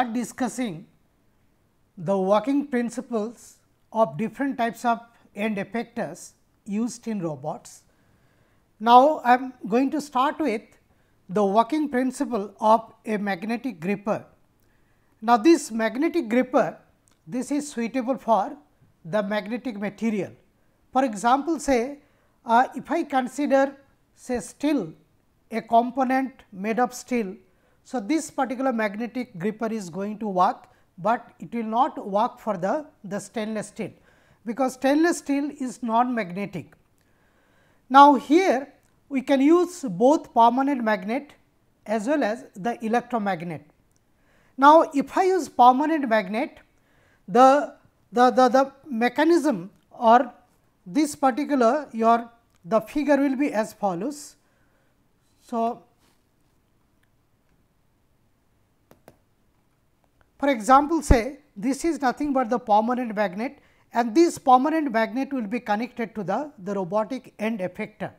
start discussing the working principles of different types of end effectors used in robots. Now, I am going to start with the working principle of a magnetic gripper. Now, this magnetic gripper this is suitable for the magnetic material. For example, say uh, if I consider say steel a component made of steel. So, this particular magnetic gripper is going to work, but it will not work for the, the stainless steel, because stainless steel is non-magnetic. Now, here we can use both permanent magnet as well as the electromagnet. Now, if I use permanent magnet, the, the, the, the mechanism or this particular your the figure will be as follows. So, for example, say this is nothing but the permanent magnet and this permanent magnet will be connected to the, the robotic end effector.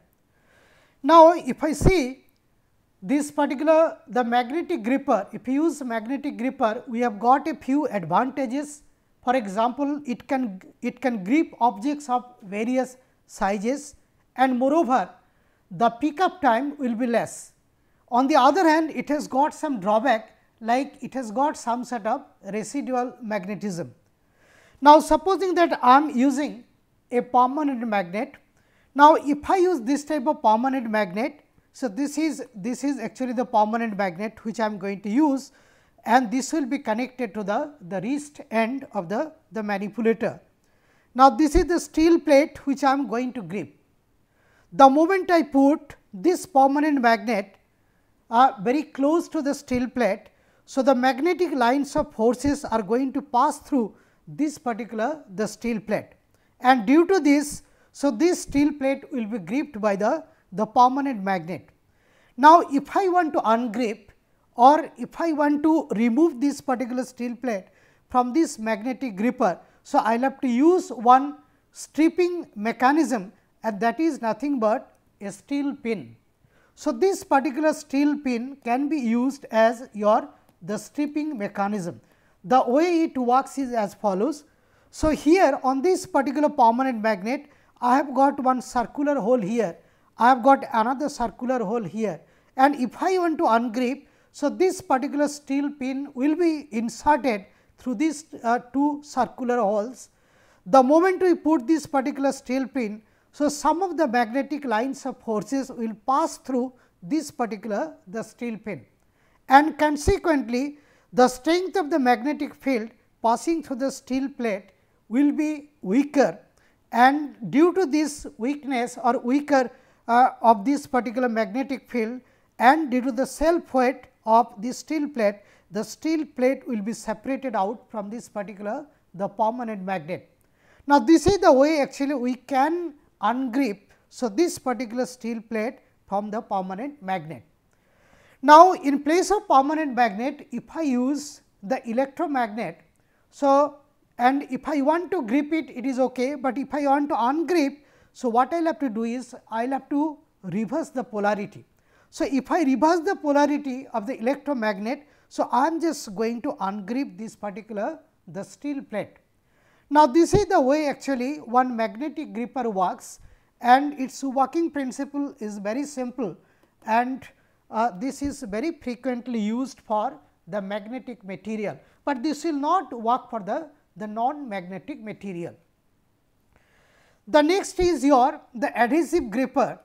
Now, if I see this particular the magnetic gripper, if you use magnetic gripper, we have got a few advantages. For example, it can it can grip objects of various sizes and moreover the pickup time will be less. On the other hand, it has got some drawback like it has got some sort of residual magnetism. Now, supposing that I am using a permanent magnet. Now, if I use this type of permanent magnet, so this is this is actually the permanent magnet which I am going to use and this will be connected to the, the wrist end of the, the manipulator. Now, this is the steel plate which I am going to grip. The moment I put this permanent magnet uh, very close to the steel plate. So, the magnetic lines of forces are going to pass through this particular the steel plate and due to this. So, this steel plate will be gripped by the, the permanent magnet. Now, if I want to ungrip or if I want to remove this particular steel plate from this magnetic gripper. So, I will have to use one stripping mechanism and that is nothing but a steel pin. So, this particular steel pin can be used as your the stripping mechanism. The way it works is as follows. So, here on this particular permanent magnet, I have got one circular hole here, I have got another circular hole here and if I want to ungrip. So, this particular steel pin will be inserted through these uh, two circular holes. The moment we put this particular steel pin, so, some of the magnetic lines of forces will pass through this particular the steel pin and consequently, the strength of the magnetic field passing through the steel plate will be weaker and due to this weakness or weaker uh, of this particular magnetic field and due to the self weight of the steel plate, the steel plate will be separated out from this particular the permanent magnet. Now, this is the way actually we can ungrip. So, this particular steel plate from the permanent magnet. Now, in place of permanent magnet, if I use the electromagnet, so and if I want to grip it, it is okay, but if I want to ungrip, so what I will have to do is I will have to reverse the polarity. So, if I reverse the polarity of the electromagnet, so I am just going to ungrip this particular the steel plate. Now, this is the way actually one magnetic gripper works and its working principle is very simple and uh, this is very frequently used for the magnetic material, but this will not work for the, the non-magnetic material. The next is your the adhesive gripper.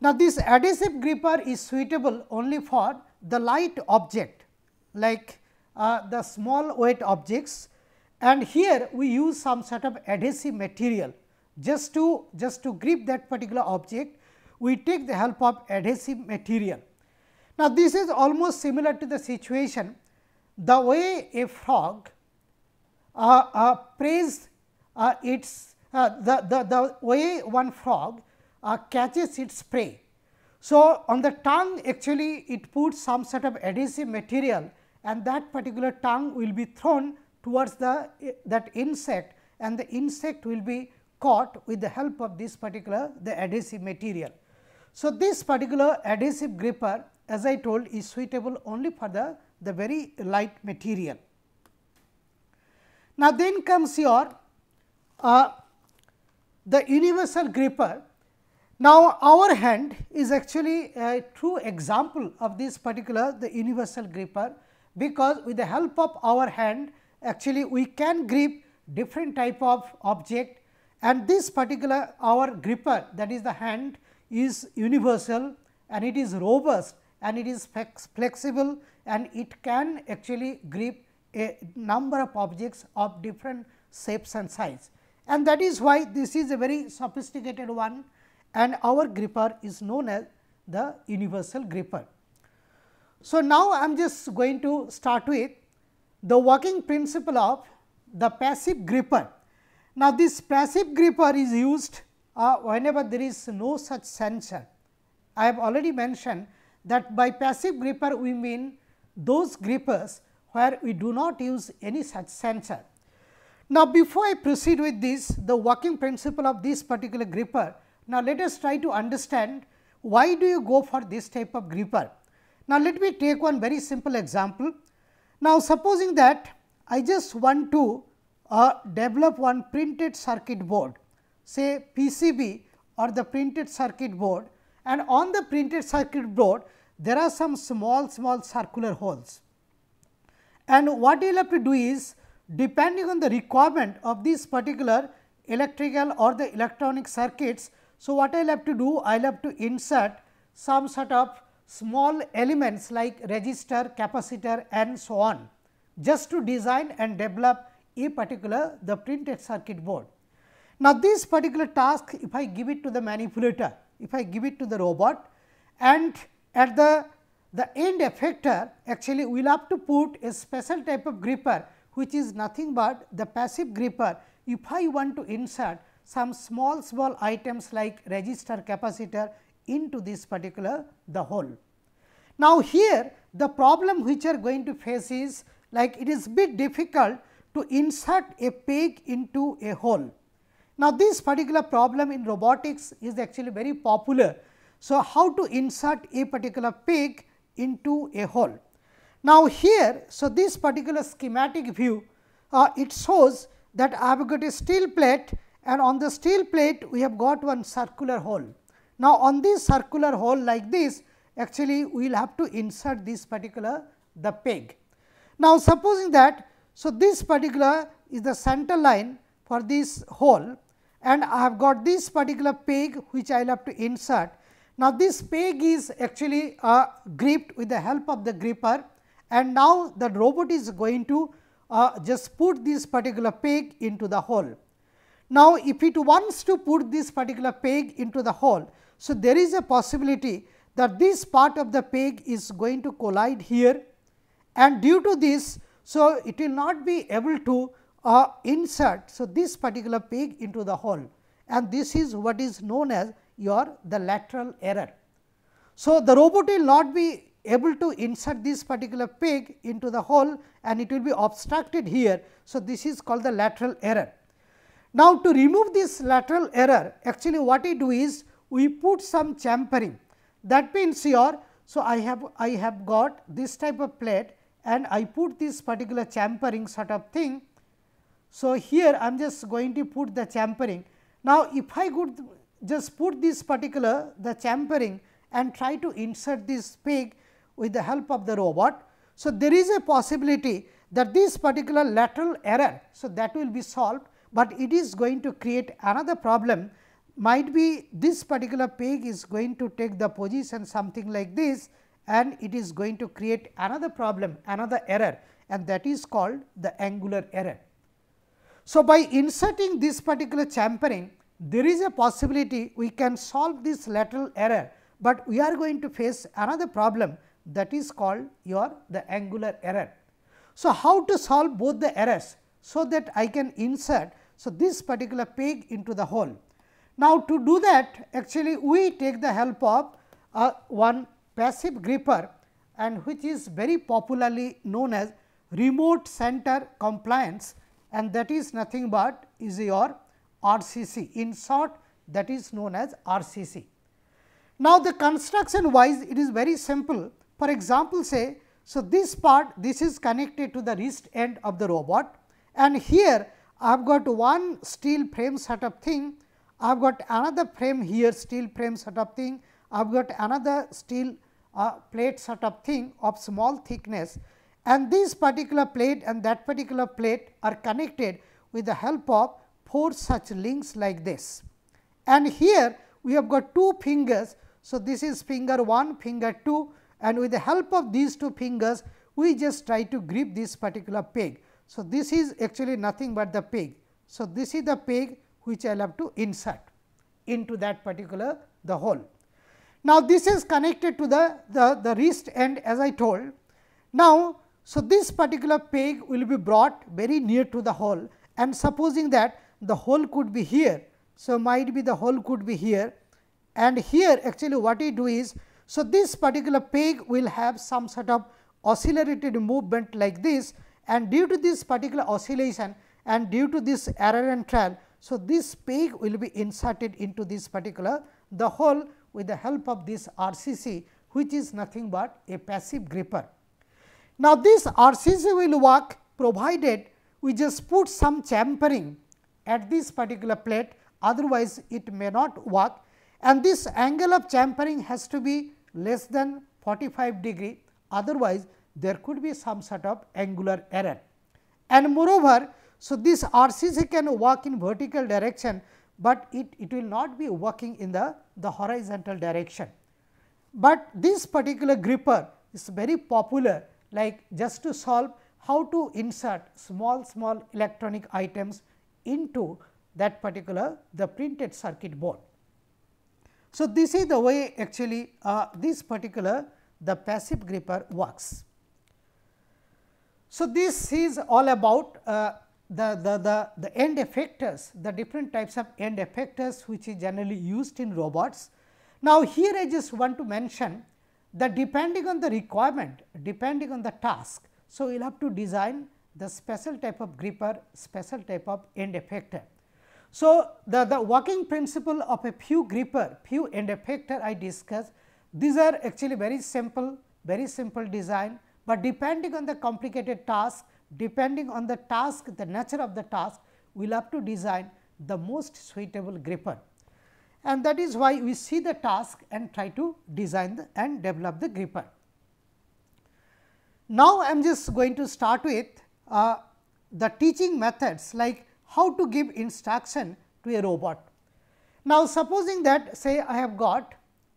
Now, this adhesive gripper is suitable only for the light object like uh, the small weight objects and here we use some sort of adhesive material just to just to grip that particular object we take the help of adhesive material. Now, this is almost similar to the situation the way a frog uh, uh, preys uh, its uh, the, the, the way one frog uh, catches its prey. So, on the tongue actually it puts some sort of adhesive material and that particular tongue will be thrown towards the that insect and the insect will be caught with the help of this particular the adhesive material. So, this particular adhesive gripper as I told is suitable only for the, the very light material. Now, then comes your uh, the universal gripper. Now, our hand is actually a true example of this particular the universal gripper, because with the help of our hand actually we can grip different type of object and this particular our gripper that is the hand is universal and it is robust and it is flexible and it can actually grip a number of objects of different shapes and size. And that is why this is a very sophisticated one and our gripper is known as the universal gripper. So, now I am just going to start with the working principle of the passive gripper. Now, this passive gripper is used uh, whenever there is no such sensor. I have already mentioned that by passive gripper we mean those grippers where we do not use any such sensor. Now, before I proceed with this the working principle of this particular gripper, now let us try to understand why do you go for this type of gripper. Now, let me take one very simple example. Now, supposing that I just want to uh, develop one printed circuit board say PCB or the printed circuit board and on the printed circuit board there are some small small circular holes. And what you will have to do is depending on the requirement of this particular electrical or the electronic circuits. So, what I will have to do? I will have to insert some sort of small elements like resistor, capacitor and so on just to design and develop a particular the printed circuit board. Now, this particular task if I give it to the manipulator, if I give it to the robot and at the the end effector actually we will have to put a special type of gripper which is nothing but the passive gripper if I want to insert some small small items like resistor capacitor into this particular the hole. Now, here the problem which are going to face is like it is bit difficult to insert a peg into a hole. Now, this particular problem in robotics is actually very popular. So, how to insert a particular peg into a hole. Now, here, so this particular schematic view, uh, it shows that I have got a steel plate and on the steel plate we have got one circular hole. Now, on this circular hole like this, actually we will have to insert this particular the peg. Now, supposing that, so this particular is the center line for this hole and I have got this particular peg which I will have to insert. Now, this peg is actually uh, gripped with the help of the gripper and now the robot is going to uh, just put this particular peg into the hole. Now, if it wants to put this particular peg into the hole, so there is a possibility that this part of the peg is going to collide here and due to this, so it will not be able to uh, insert. So, this particular peg into the hole and this is what is known as your the lateral error. So, the robot will not be able to insert this particular peg into the hole and it will be obstructed here. So, this is called the lateral error. Now, to remove this lateral error actually what we do is we put some chamfering that means here. So, I have I have got this type of plate and I put this particular chamfering sort of thing. So, here I am just going to put the chamfering. Now, if I could just put this particular the chamfering and try to insert this peg with the help of the robot. So, there is a possibility that this particular lateral error, so that will be solved, but it is going to create another problem might be this particular peg is going to take the position something like this and it is going to create another problem another error and that is called the angular error. So, by inserting this particular chamfering there is a possibility we can solve this lateral error, but we are going to face another problem that is called your the angular error. So, how to solve both the errors, so that I can insert so this particular peg into the hole. Now, to do that actually we take the help of uh, one passive gripper and which is very popularly known as remote center compliance and that is nothing but is your RCC in short that is known as RCC. Now, the construction wise it is very simple. For example, say So, this part this is connected to the wrist end of the robot. And here I have got one steel frame setup thing, I have got another frame here steel frame setup thing, I have got another steel uh, plate setup thing of small thickness. And this particular plate and that particular plate are connected with the help of four such links like this. And here we have got two fingers. So, this is finger 1, finger 2 and with the help of these two fingers we just try to grip this particular peg. So, this is actually nothing but the peg. So, this is the peg which I will have to insert into that particular the hole. Now, this is connected to the, the, the wrist end as I told. Now, so this particular peg will be brought very near to the hole and supposing that the hole could be here. So, might be the hole could be here and here actually what we do is, so this particular peg will have some sort of oscillated movement like this and due to this particular oscillation and due to this error and trial. So, this peg will be inserted into this particular the hole with the help of this RCC which is nothing but a passive gripper. Now, this RCC will work provided we just put some chamfering at this particular plate otherwise it may not work and this angle of chamfering has to be less than 45 degree otherwise there could be some sort of angular error. And moreover, so this RCC can work in vertical direction, but it, it will not be working in the, the horizontal direction. But this particular gripper is very popular like just to solve how to insert small small electronic items into that particular the printed circuit board. So, this is the way actually uh, this particular the passive gripper works. So, this is all about uh, the, the, the, the end effectors, the different types of end effectors which is generally used in robots. Now, here I just want to mention that depending on the requirement, depending on the task. So, we will have to design the special type of gripper, special type of end effector. So, the, the working principle of a few gripper, few end effector I discussed, these are actually very simple, very simple design, but depending on the complicated task, depending on the task, the nature of the task, we will have to design the most suitable gripper and that is why we see the task and try to design the, and develop the gripper. Now, I am just going to start with uh, the teaching methods like how to give instruction to a robot. Now, supposing that say I have got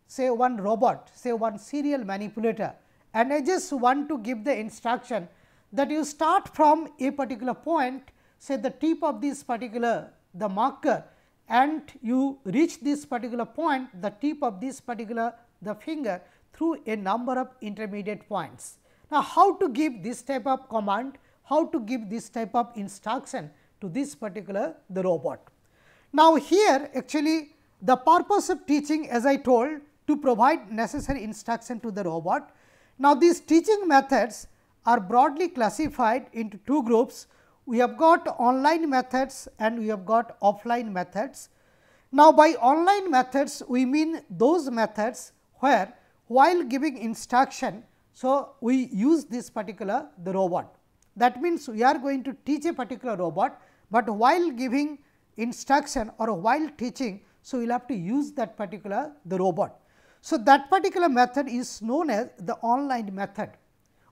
say one robot, say one serial manipulator and I just want to give the instruction that you start from a particular point say the tip of this particular the marker and you reach this particular point the tip of this particular the finger through a number of intermediate points. Now, how to give this type of command, how to give this type of instruction to this particular the robot. Now, here actually the purpose of teaching as I told to provide necessary instruction to the robot. Now, these teaching methods are broadly classified into two groups we have got online methods and we have got offline methods. Now, by online methods we mean those methods where while giving instruction, so we use this particular the robot. That means, we are going to teach a particular robot, but while giving instruction or while teaching, so we will have to use that particular the robot. So, that particular method is known as the online method.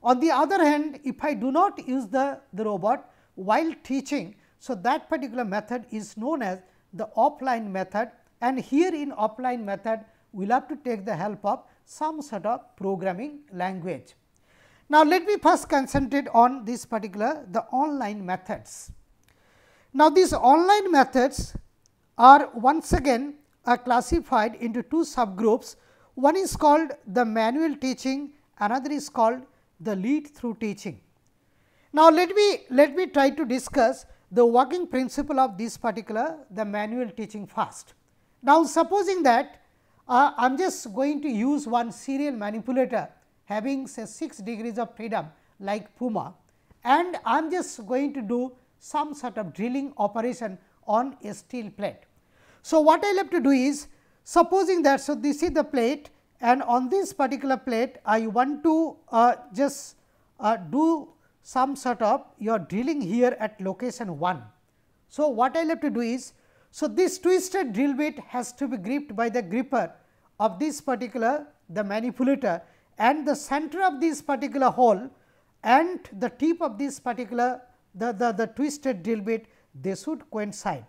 On the other hand, if I do not use the, the robot, while teaching. So, that particular method is known as the offline method and here in offline method we will have to take the help of some sort of programming language. Now, let me first concentrate on this particular the online methods. Now, these online methods are once again are classified into two subgroups. One is called the manual teaching, another is called the lead through teaching. Now, let me let me try to discuss the working principle of this particular the manual teaching first. Now, supposing that uh, I am just going to use one serial manipulator having say 6 degrees of freedom like Puma and I am just going to do some sort of drilling operation on a steel plate. So, what I will have to do is supposing that, so this is the plate and on this particular plate I want to uh, just uh, do some sort of your drilling here at location 1. So, what I will have to do is, so this twisted drill bit has to be gripped by the gripper of this particular the manipulator and the center of this particular hole and the tip of this particular the, the, the twisted drill bit they should coincide.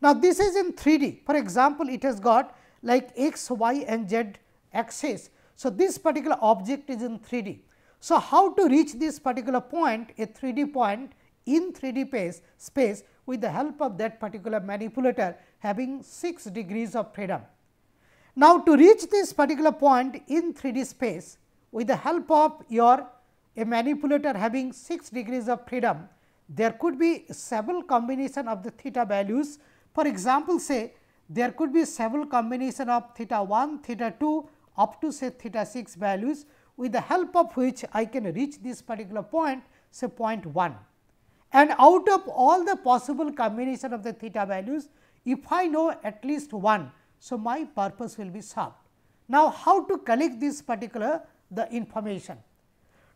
Now, this is in 3D for example, it has got like x, y and z axis. So, this particular object is in 3D. So, how to reach this particular point a 3D point in 3D space, space with the help of that particular manipulator having 6 degrees of freedom. Now, to reach this particular point in 3D space with the help of your a manipulator having 6 degrees of freedom, there could be several combination of the theta values. For example, say there could be several combination of theta 1, theta 2 up to say theta 6 values with the help of which I can reach this particular point say point 1. And out of all the possible combination of the theta values, if I know at least one, so my purpose will be solved. Now, how to collect this particular the information?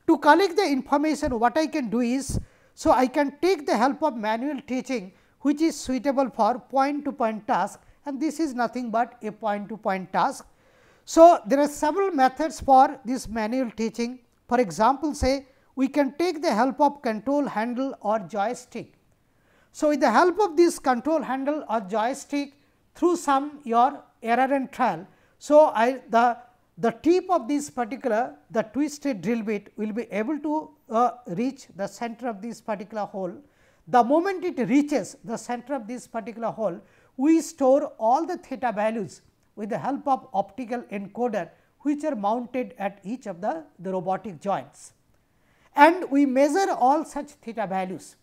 To collect the information what I can do is, so I can take the help of manual teaching which is suitable for point to point task and this is nothing but a point to point task. So, there are several methods for this manual teaching. For example, say we can take the help of control handle or joystick. So, with the help of this control handle or joystick through some your error and trial. So, I the the tip of this particular the twisted drill bit will be able to uh, reach the center of this particular hole. The moment it reaches the center of this particular hole, we store all the theta values with the help of optical encoder which are mounted at each of the, the robotic joints. And we measure all such theta values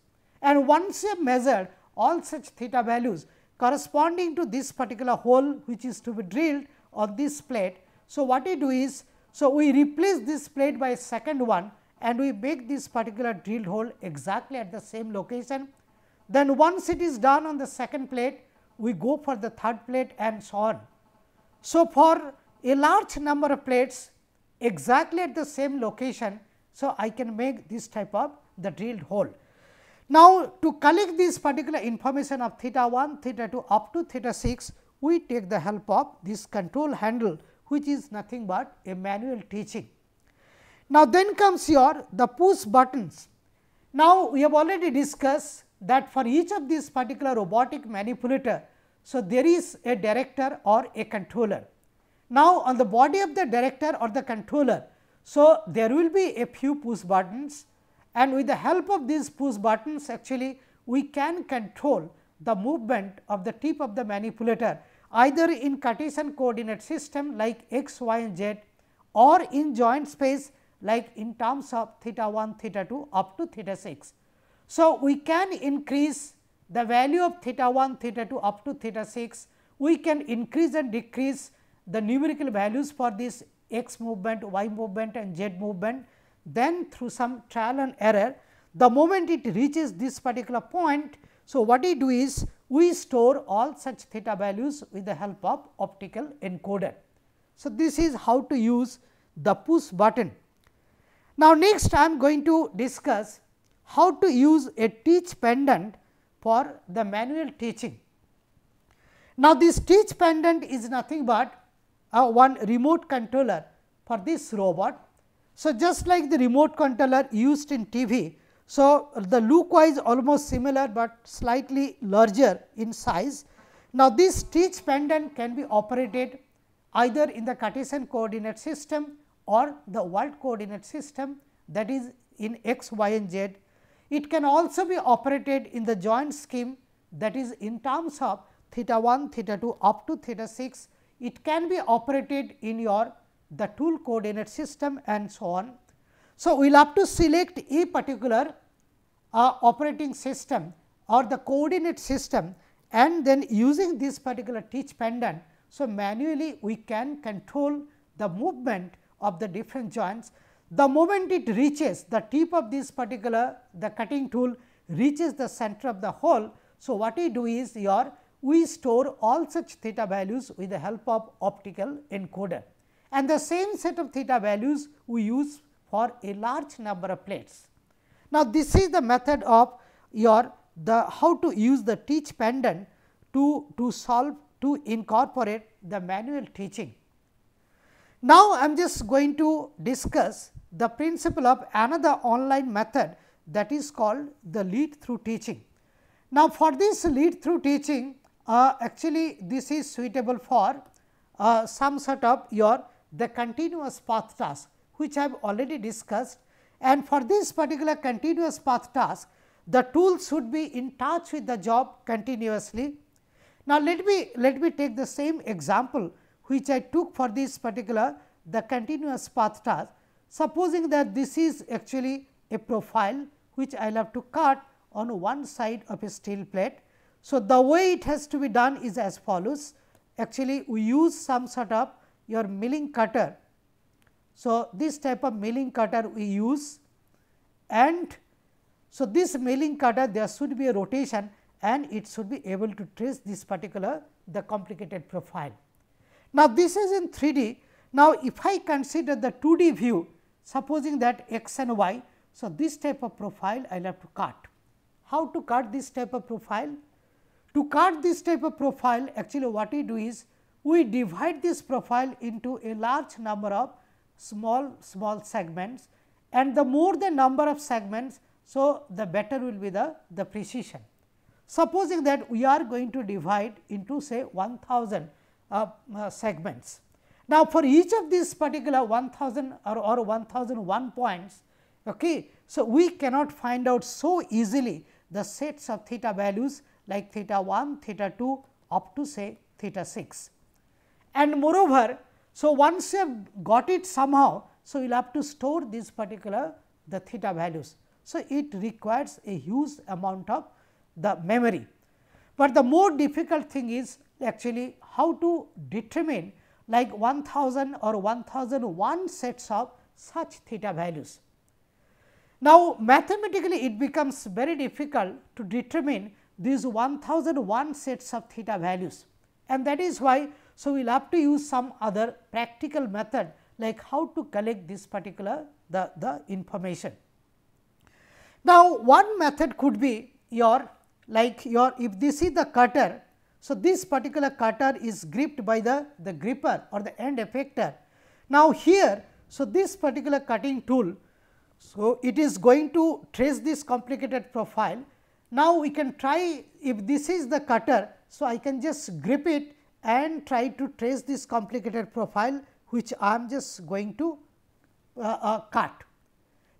and once you have measured all such theta values corresponding to this particular hole which is to be drilled on this plate. So, what we do is, so we replace this plate by a second one and we make this particular drilled hole exactly at the same location. Then once it is done on the second plate, we go for the third plate and so on. So, for a large number of plates exactly at the same location, so I can make this type of the drilled hole. Now, to collect this particular information of theta 1, theta 2 up to theta 6, we take the help of this control handle which is nothing but a manual teaching. Now, then comes your the push buttons. Now, we have already discussed that for each of these particular robotic manipulator, so there is a director or a controller. Now, on the body of the director or the controller, so there will be a few push buttons and with the help of these push buttons actually we can control the movement of the tip of the manipulator either in Cartesian coordinate system like x, y and z or in joint space like in terms of theta 1, theta 2 up to theta 6. So, we can increase the value of theta 1, theta 2 up to theta 6, we can increase and decrease the numerical values for this x movement, y movement and z movement. Then through some trial and error, the moment it reaches this particular point, so what we do is we store all such theta values with the help of optical encoder. So, this is how to use the push button. Now, next I am going to discuss how to use a teach pendant for the manual teaching. Now, this teach pendant is nothing but uh, one remote controller for this robot. So, just like the remote controller used in TV. So, the look wise almost similar, but slightly larger in size. Now, this teach pendant can be operated either in the Cartesian coordinate system or the world coordinate system that is in x, y and z. It can also be operated in the joint scheme that is in terms of theta 1, theta 2 up to theta 6. It can be operated in your the tool coordinate system and so on. So, we will have to select a particular uh, operating system or the coordinate system and then using this particular teach pendant. So, manually we can control the movement of the different joints. The moment it reaches the tip of this particular the cutting tool reaches the center of the hole. So, what we do is your we store all such theta values with the help of optical encoder and the same set of theta values we use for a large number of plates. Now, this is the method of your the how to use the teach pendant to, to solve to incorporate the manual teaching. Now, I am just going to discuss the principle of another online method that is called the lead through teaching. Now, for this lead through teaching uh, actually this is suitable for uh, some sort of your the continuous path task which I have already discussed and for this particular continuous path task the tool should be in touch with the job continuously. Now, let me let me take the same example which I took for this particular the continuous path task. Supposing that this is actually a profile which I will have to cut on one side of a steel plate. So, the way it has to be done is as follows actually we use some sort of your milling cutter. So, this type of milling cutter we use and so this milling cutter there should be a rotation and it should be able to trace this particular the complicated profile. Now, this is in 3D. Now, if I consider the 2D view supposing that x and y. So, this type of profile I will have to cut. How to cut this type of profile? To cut this type of profile actually what we do is we divide this profile into a large number of small small segments and the more the number of segments, so the better will be the, the precision. Supposing that we are going to divide into say 1000 uh, uh, segments. Now, for each of these particular 1000 or, or 1001 points, okay, so we cannot find out so easily the sets of theta values like theta 1, theta 2 up to say theta 6. And moreover, so once you have got it somehow, so you will have to store this particular the theta values. So, it requires a huge amount of the memory, but the more difficult thing is actually how to determine like 1000 or 1001 sets of such theta values. Now, mathematically it becomes very difficult to determine these 1001 sets of theta values and that is why. So, we will have to use some other practical method like how to collect this particular the, the information. Now, one method could be your like your if this is the cutter. So, this particular cutter is gripped by the, the gripper or the end effector. Now, here so this particular cutting tool so, it is going to trace this complicated profile. Now, we can try if this is the cutter. So, I can just grip it and try to trace this complicated profile which I am just going to uh, uh, cut.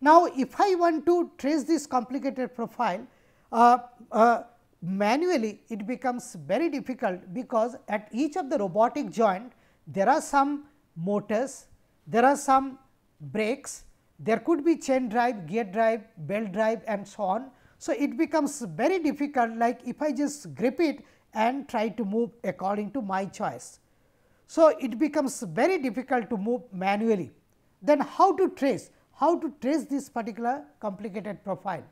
Now, if I want to trace this complicated profile uh, uh manually it becomes very difficult because at each of the robotic joint there are some motors, there are some brakes there could be chain drive, gear drive, belt drive and so on. So, it becomes very difficult like if I just grip it and try to move according to my choice. So, it becomes very difficult to move manually. Then how to trace? How to trace this particular complicated profile?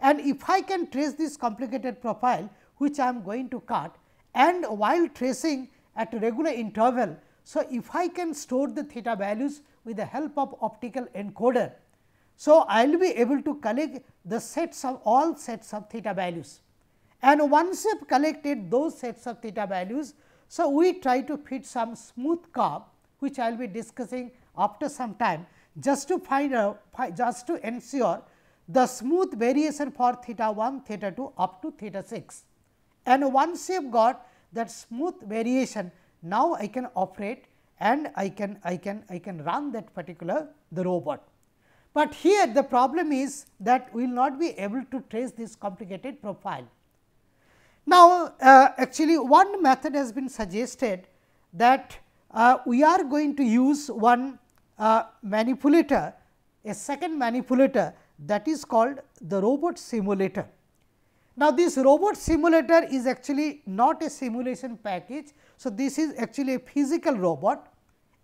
And if I can trace this complicated profile which I am going to cut and while tracing at regular interval. So, if I can store the theta values with the help of optical encoder. So, I will be able to collect the sets of all sets of theta values and once you have collected those sets of theta values. So, we try to fit some smooth curve which I will be discussing after some time just to find out just to ensure the smooth variation for theta 1, theta 2 up to theta 6. And once you have got that smooth variation, now I can operate and I can I can I can run that particular the robot. But here the problem is that we will not be able to trace this complicated profile. Now, uh, actually one method has been suggested that uh, we are going to use one uh, manipulator, a second manipulator that is called the robot simulator. Now, this robot simulator is actually not a simulation package. So, this is actually a physical robot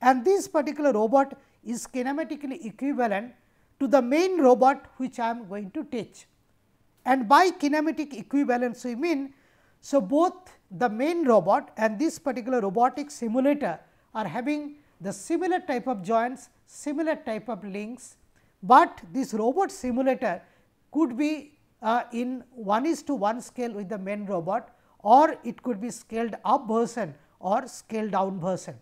and this particular robot is kinematically equivalent to the main robot which I am going to teach. And by kinematic equivalence we mean, so both the main robot and this particular robotic simulator are having the similar type of joints, similar type of links, but this robot simulator could be uh, in 1 is to 1 scale with the main robot or it could be scaled up version or scaled down version.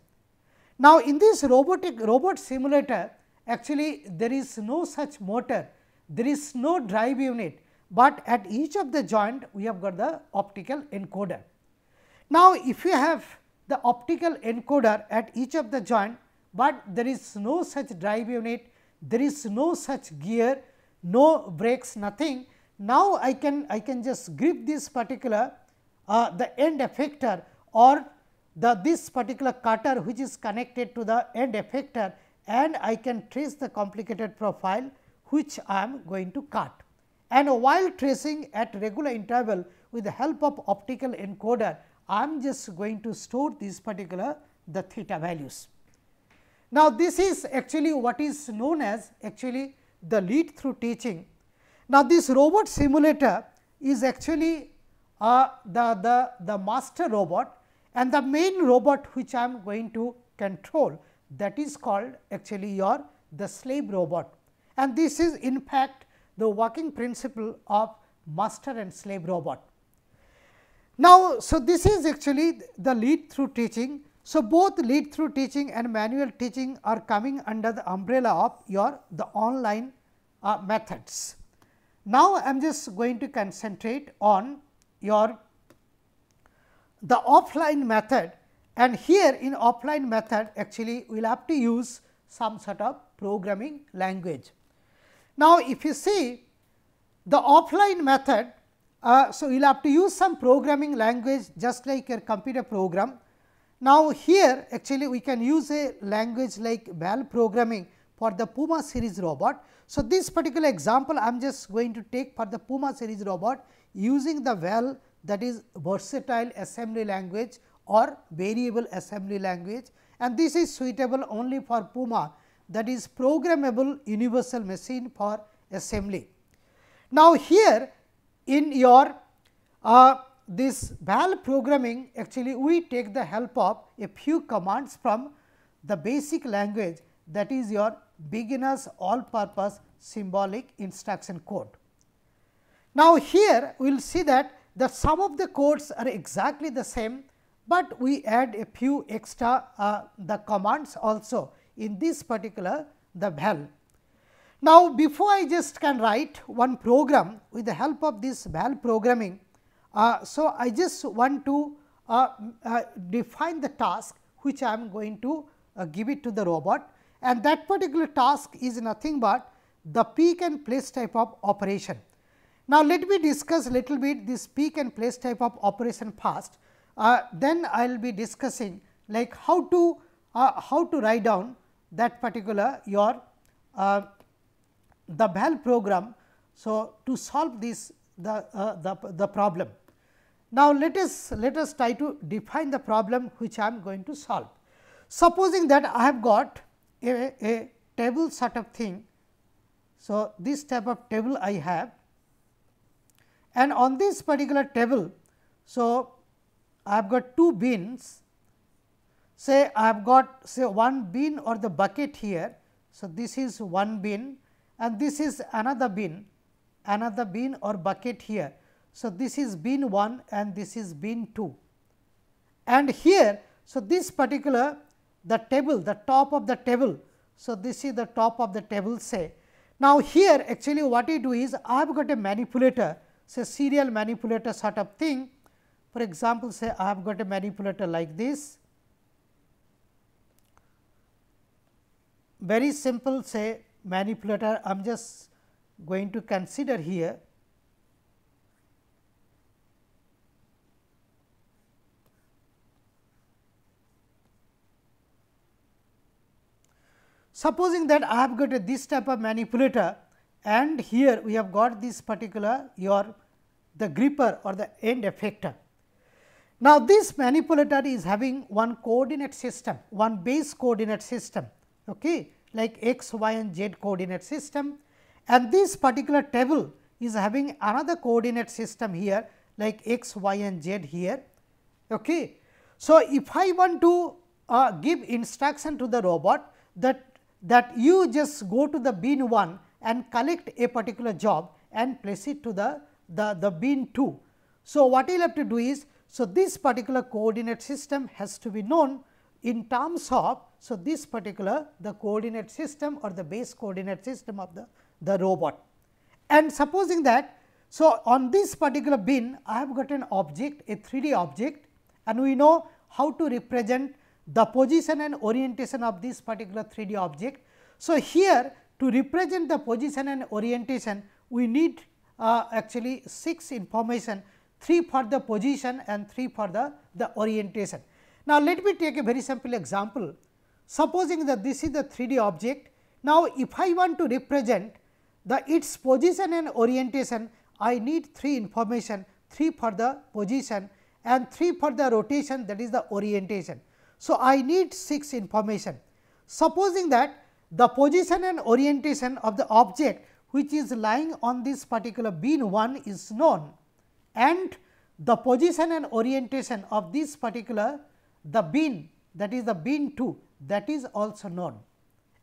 Now, in this robotic robot simulator actually there is no such motor, there is no drive unit, but at each of the joint we have got the optical encoder. Now, if you have the optical encoder at each of the joint, but there is no such drive unit, there is no such gear, no brakes, nothing. Now, I can I can just grip this particular uh, the end effector or the this particular cutter which is connected to the end effector and I can trace the complicated profile which I am going to cut. And while tracing at regular interval with the help of optical encoder, I am just going to store these particular the theta values. Now, this is actually what is known as actually the lead through teaching. Now, this robot simulator is actually uh, the, the, the master robot and the main robot which I am going to control that is called actually your the slave robot and this is in fact the working principle of master and slave robot. Now, so this is actually the lead through teaching. So, both lead through teaching and manual teaching are coming under the umbrella of your the online uh, methods. Now, I am just going to concentrate on your the offline method and here in offline method actually we will have to use some sort of programming language. Now, if you see the offline method, uh, so you will have to use some programming language just like your computer program. Now, here actually we can use a language like VAL programming for the Puma series robot. So, this particular example I am just going to take for the Puma series robot using the VAL that is versatile assembly language or variable assembly language and this is suitable only for Puma that is programmable universal machine for assembly. Now, here in your uh, this VAL programming actually we take the help of a few commands from the basic language that is your beginners all purpose symbolic instruction code. Now, here we will see that the some of the codes are exactly the same, but we add a few extra uh, the commands also in this particular the VAL. Now, before I just can write one program with the help of this VAL programming, uh, so I just want to uh, uh, define the task which I am going to uh, give it to the robot and that particular task is nothing but the pick and place type of operation. Now, let me discuss little bit this pick and place type of operation first, uh, then I will be discussing like how to uh, how to write down that particular your uh, the VAL program. So, to solve this the, uh, the, the problem. Now, let us let us try to define the problem which I am going to solve. Supposing that I have got a, a table sort of thing. So, this type of table I have and on this particular table. So, I have got two bins say I have got say one bin or the bucket here. So, this is one bin and this is another bin, another bin or bucket here. So, this is bin 1 and this is bin 2 and here. So, this particular the table the top of the table. So, this is the top of the table say. Now, here actually what I do is I have got a manipulator say serial manipulator sort of thing. For example, say I have got a manipulator like this very simple say manipulator I am just going to consider here. Supposing that I have got a this type of manipulator and here we have got this particular your the gripper or the end effector. Now, this manipulator is having one coordinate system, one base coordinate system okay, like x, y and z coordinate system and this particular table is having another coordinate system here like x, y and z here. Okay. So, if I want to uh, give instruction to the robot that that you just go to the bin 1 and collect a particular job and place it to the, the, the bin 2. So, what you will have to do is, so this particular coordinate system has to be known in terms of, so this particular the coordinate system or the base coordinate system of the, the robot. And supposing that, so on this particular bin I have got an object a 3D object and we know how to represent the position and orientation of this particular 3D object. So, here to represent the position and orientation we need uh, actually 6 information 3 for the position and 3 for the, the orientation. Now, let me take a very simple example. Supposing that this is the 3D object. Now, if I want to represent the its position and orientation, I need 3 information 3 for the position and 3 for the rotation that is the orientation. So, I need 6 information. Supposing that the position and orientation of the object which is lying on this particular bin 1 is known and the position and orientation of this particular the bin that is the bin 2 that is also known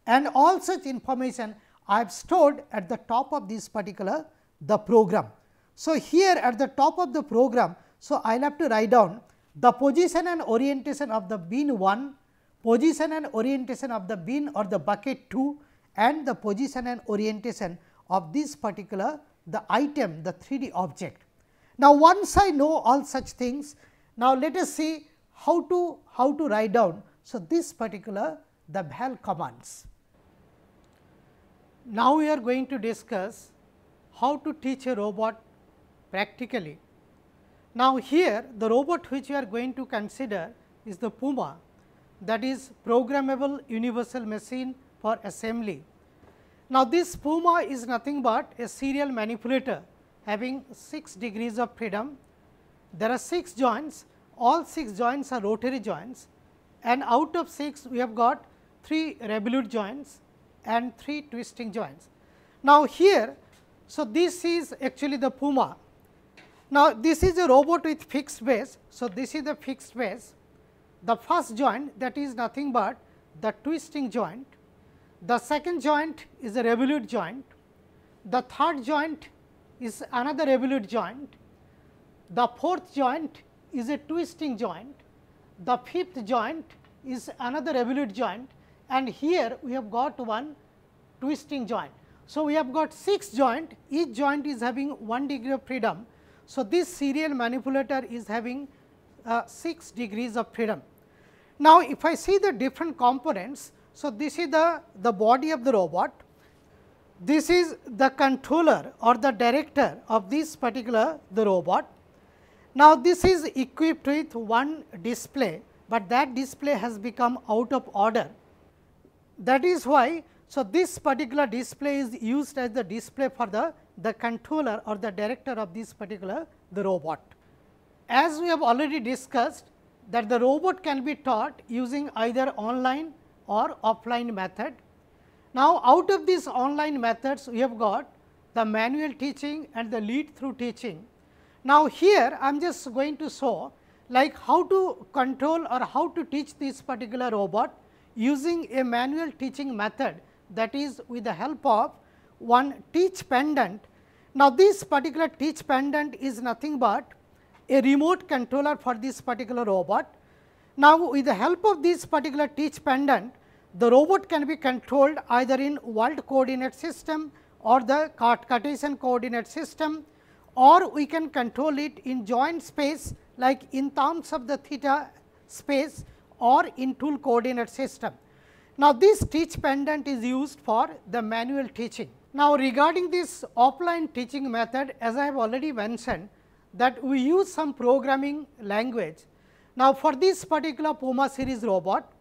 and all such information I have stored at the top of this particular the program. So, here at the top of the program, so I will have to write down the position and orientation of the bin 1, position and orientation of the bin or the bucket 2 and the position and orientation of this particular the item the 3D object. Now, once I know all such things, now let us see how to how to write down. So, this particular the val commands. Now, we are going to discuss how to teach a robot practically. Now, here the robot which we are going to consider is the Puma that is programmable universal machine for assembly. Now, this Puma is nothing but a serial manipulator having 6 degrees of freedom. There are 6 joints, all 6 joints are rotary joints and out of 6 we have got 3 revolute joints and 3 twisting joints. Now, here, so this is actually the Puma. Now, this is a robot with fixed base. So, this is the fixed base. The first joint that is nothing but the twisting joint. The second joint is a revolute joint. The third joint is another revolute joint. The fourth joint is a twisting joint. The fifth joint is another revolute joint and here we have got one twisting joint. So, we have got 6 joint, each joint is having 1 degree of freedom. So, this serial manipulator is having uh, 6 degrees of freedom. Now, if I see the different components, so this is the, the body of the robot, this is the controller or the director of this particular the robot. Now, this is equipped with one display, but that display has become out of order that is why, so this particular display is used as the display for the, the controller or the director of this particular the robot. As we have already discussed that the robot can be taught using either online or offline method. Now, out of these online methods we have got the manual teaching and the lead through teaching. Now, here I am just going to show like how to control or how to teach this particular robot using a manual teaching method that is with the help of one teach pendant. Now, this particular teach pendant is nothing but a remote controller for this particular robot. Now, with the help of this particular teach pendant, the robot can be controlled either in world coordinate system or the Cartesian coordinate system or we can control it in joint space like in terms of the theta space or in tool coordinate system. Now, this teach pendant is used for the manual teaching. Now, regarding this offline teaching method as I have already mentioned that we use some programming language. Now, for this particular Puma series robot,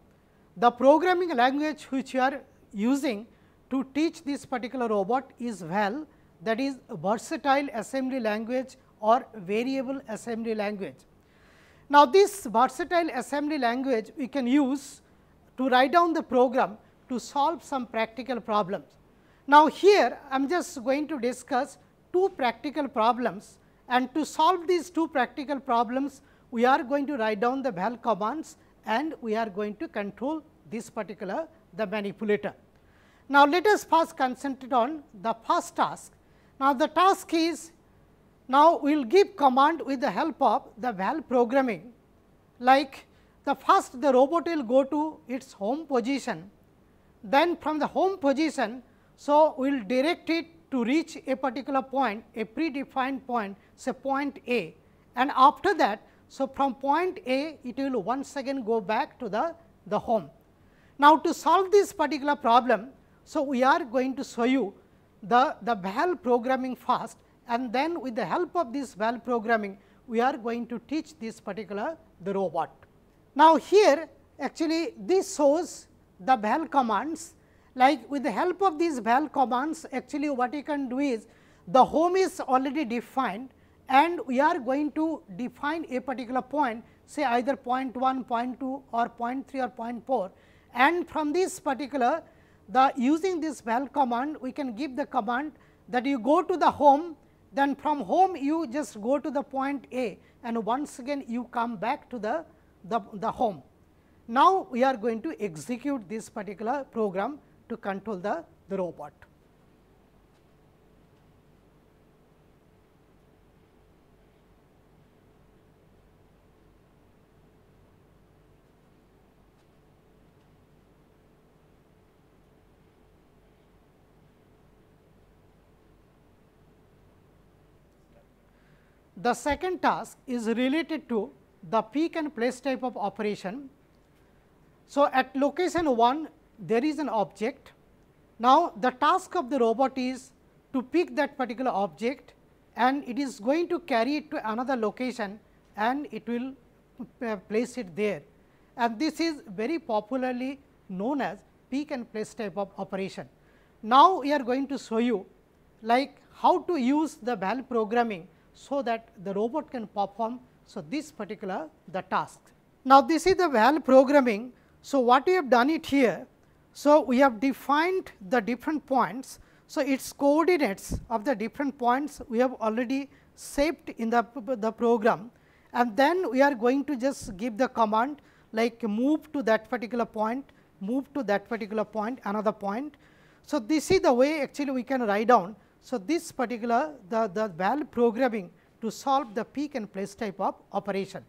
the programming language which you are using to teach this particular robot is VAL that is versatile assembly language or variable assembly language. Now, this versatile assembly language we can use to write down the program to solve some practical problems. Now, here I am just going to discuss two practical problems and to solve these two practical problems we are going to write down the val commands and we are going to control this particular the manipulator. Now, let us first concentrate on the first task. Now, the task is now we will give command with the help of the VAL programming like the first the robot will go to its home position, then from the home position. So, we will direct it to reach a particular point a predefined point say point A and after that. So, from point A it will once again go back to the, the home. Now, to solve this particular problem, so we are going to show you the, the VAL programming first and then with the help of this VAL programming, we are going to teach this particular the robot. Now, here actually this shows the VAL commands like with the help of these VAL commands actually what you can do is the home is already defined and we are going to define a particular point say either point 1, point 2 or point 3 or point 4 and from this particular the using this VAL command we can give the command that you go to the home then from home you just go to the point A and once again you come back to the, the, the home. Now, we are going to execute this particular program to control the, the robot. The second task is related to the pick and place type of operation. So, at location 1 there is an object. Now, the task of the robot is to pick that particular object and it is going to carry it to another location and it will uh, place it there. And this is very popularly known as pick and place type of operation. Now, we are going to show you like how to use the VAL programming so that the robot can perform so this particular the task. Now, this is the VAL programming. So, what we have done it here. So, we have defined the different points. So, its coordinates of the different points we have already shaped in the, the program and then we are going to just give the command like move to that particular point, move to that particular point, another point. So, this is the way actually we can write down so, this particular the, the VAL programming to solve the peak and place type of operation.